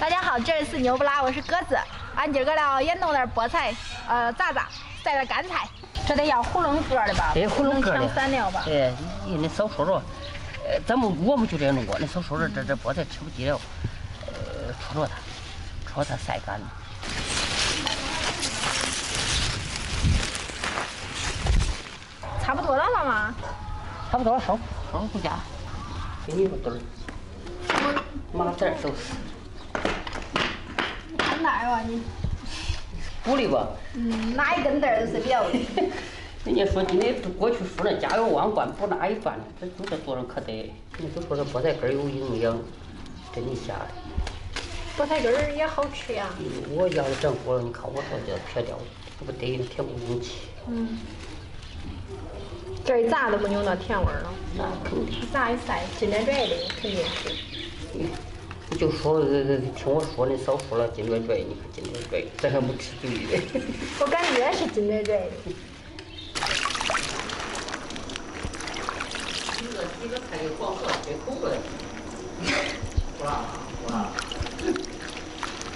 大家好，这里是牛不拉，我是鸽子。俺今儿个了也弄点菠菜，呃，炸炸，晒点干菜。这得要囫囵个的吧？对，囫囵个的。抢三料吧？对，你你少说说。呃，咱们我们就这样弄过。你少说说，这这菠菜吃不起了，呃，戳着它，戳它晒干。差不多了，妈妈。差不多了，收收回家。给你个墩儿。麻袋都是。你看哪吧你？鼓励吧。嗯，哪一根袋都是了的。人家说今天过去说那家有万贯不哪一半，这就这做人可得。人家都说这菠菜根有营养，真的假的？菠菜根儿也好吃呀。我要是整过了，你看我早就撇掉了，这不得填不进去。嗯。这一炸都没有那甜味儿了。那肯定。炸一晒，今天拽的，肯定是。你就说，听我说，你少说了，金拽拽，你看金拽拽，咱还不吃嘴的。我感觉是金拽拽的。几个几个菜的黄色最口了。哇哇。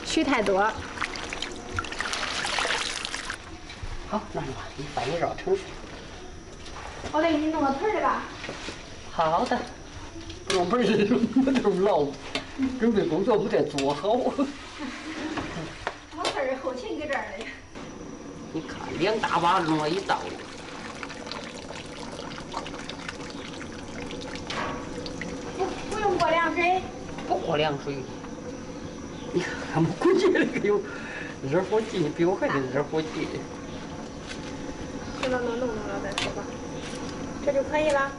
取太多。好，那什么，你把你绕成。我得给你弄个盆儿的吧。好的。弄盆儿我都老，准备工作不得做好。我盆儿后勤搁这儿嘞。你看，两大把弄了一道。不不用过凉水。不过凉水。你看，我估计那个有热火机，比我还得热火机。等等等弄弄了再说吧。这就可以了。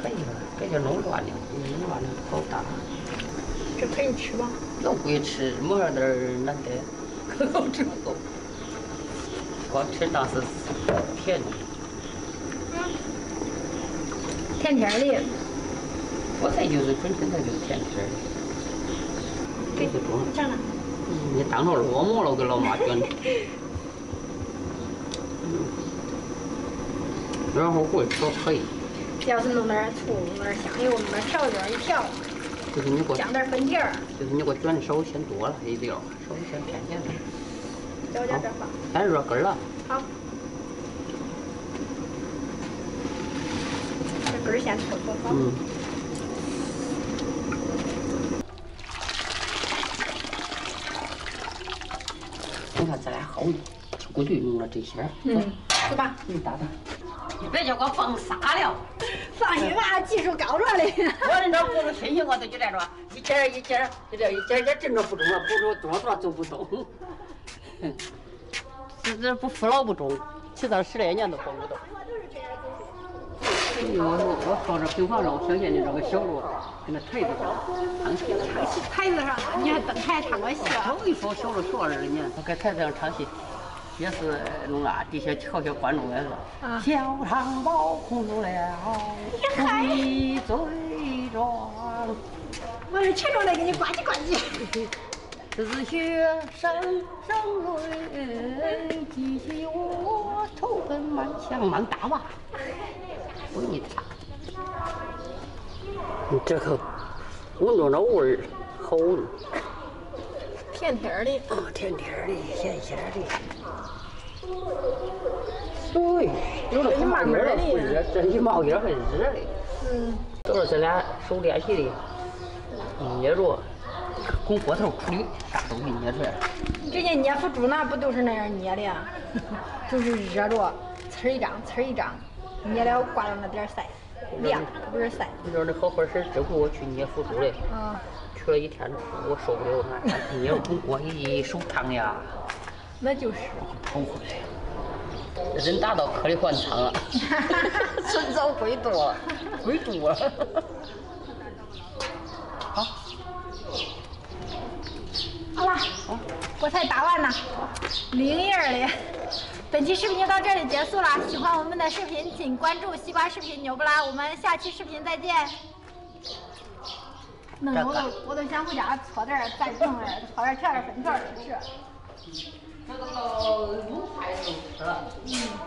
可以了，别就弄乱了，弄乱了好大。这可以吃吗？要可以吃，没啥点儿难得，可好吃了。光吃那是甜的。嗯。甜甜的。我菜就是本身它就是甜甜的。这就中了。尝尝。你当着烙馍了，给老妈卷的。然后会说可以。要是弄点醋，弄点香油，弄点调料一调，就是你给我降点粉碟儿。就是你给我卷的稍微嫌多了一点儿，稍微嫌偏点了。浇点这放。该热根了。好。这根儿先搓搓好。嗯。你看咱俩好，估计用了这些。嗯。走吧。嗯，打打。你别叫我放傻了。放心吧，技术高着嘞。我这不住心情，我都就在这，一节一节，就这一节节正着不中了，不中多少走不动。这这不扶老不中，骑到十来年都扶不动。我我我靠着平房上，我相信你这个小路，跟那台子上，唱戏唱戏台子上，你还登台唱过戏？我跟你说，小路多少年，我搁台子上唱戏。也是弄啊，底下瞧瞧观众也是。小汤包红了，醉醉妆。我是群众来给你呱唧呱唧。这是雪声声泪，激起我仇恨满腔。满大娃，我给你唱。你这可闻着那味儿好。甜甜的，啊，甜甜的，咸咸的。对，有那冒烟了不热，这一冒烟还热的。嗯。都是咱俩手练习的，捏着，拱锅头处理，啥都给捏出来。人家捏腐竹那不都是那样捏的呀？就是热着，呲一张，呲一张，捏了挂到那点晒，晾不是晒。你说那好伙食，这回我去捏腐竹嘞。嗯。去了一天，我受不了，了。你要不我一手烫呀。那就是。跑回来。人打到磕里换汤了，纯找归肚，归肚了。好，好了，菠菜打完了，绿莹莹的。本期视频就到这里结束了，喜欢我们的视频请关注西瓜视频牛不拉，我们下期视频再见。弄得我都我都想回家搓点儿再弄点儿，炒点调料粉条吃。这个卤菜都吃。嗯。